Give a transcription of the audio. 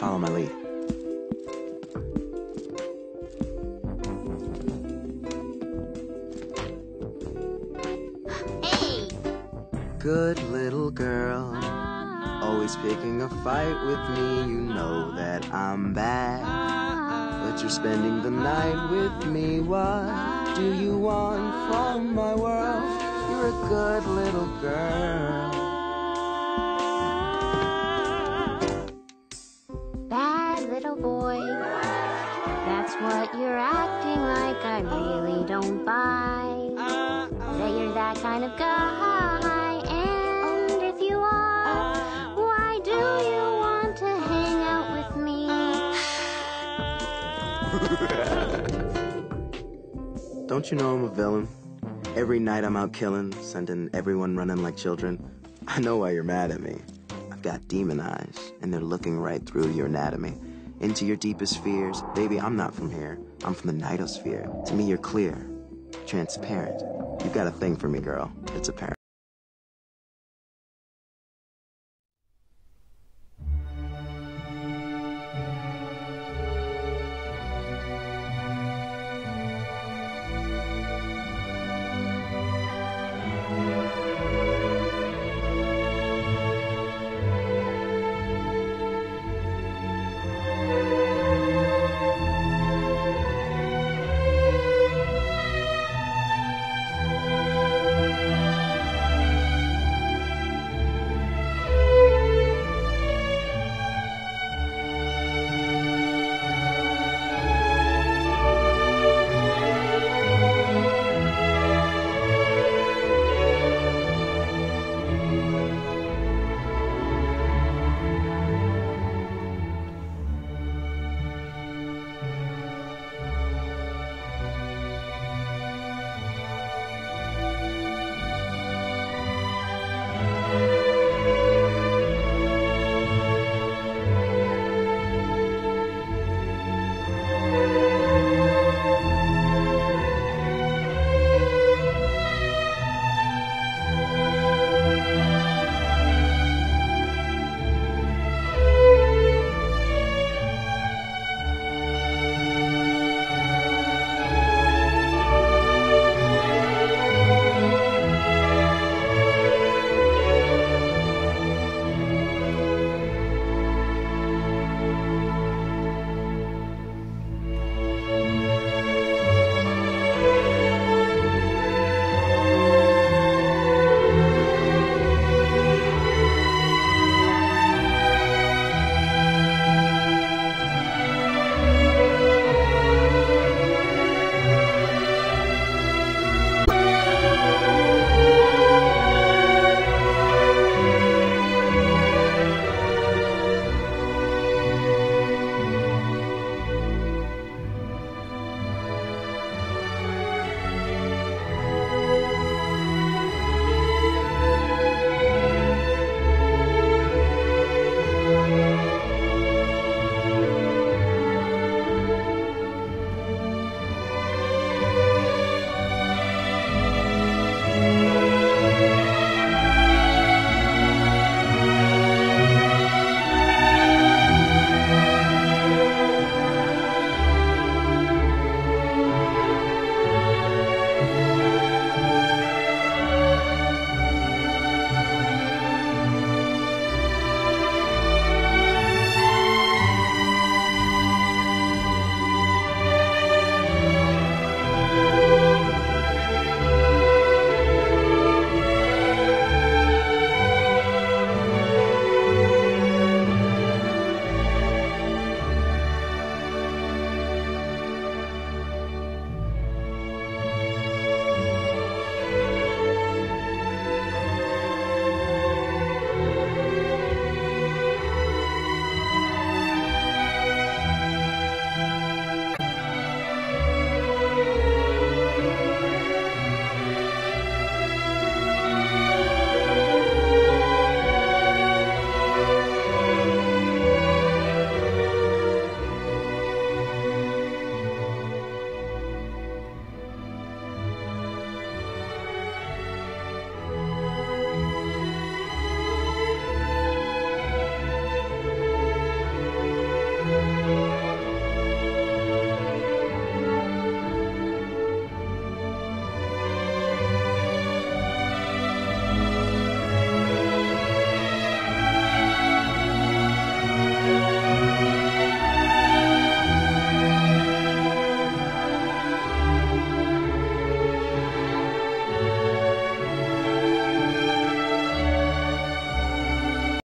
Follow my lead. Hey! Good little girl. Always picking a fight with me. You know that I'm bad. But you're spending the night with me. What do you want from my world? You're a good little girl. Little boy. That's what you're acting like. I really don't buy that you're that kind of guy. And if you are, why do you want to hang out with me? Don't you know I'm a villain? Every night I'm out killing, sending everyone running like children. I know why you're mad at me. I've got demon eyes, and they're looking right through your anatomy. Into your deepest fears. Baby, I'm not from here. I'm from the nightosphere. To me, you're clear, transparent. You've got a thing for me, girl. It's apparent.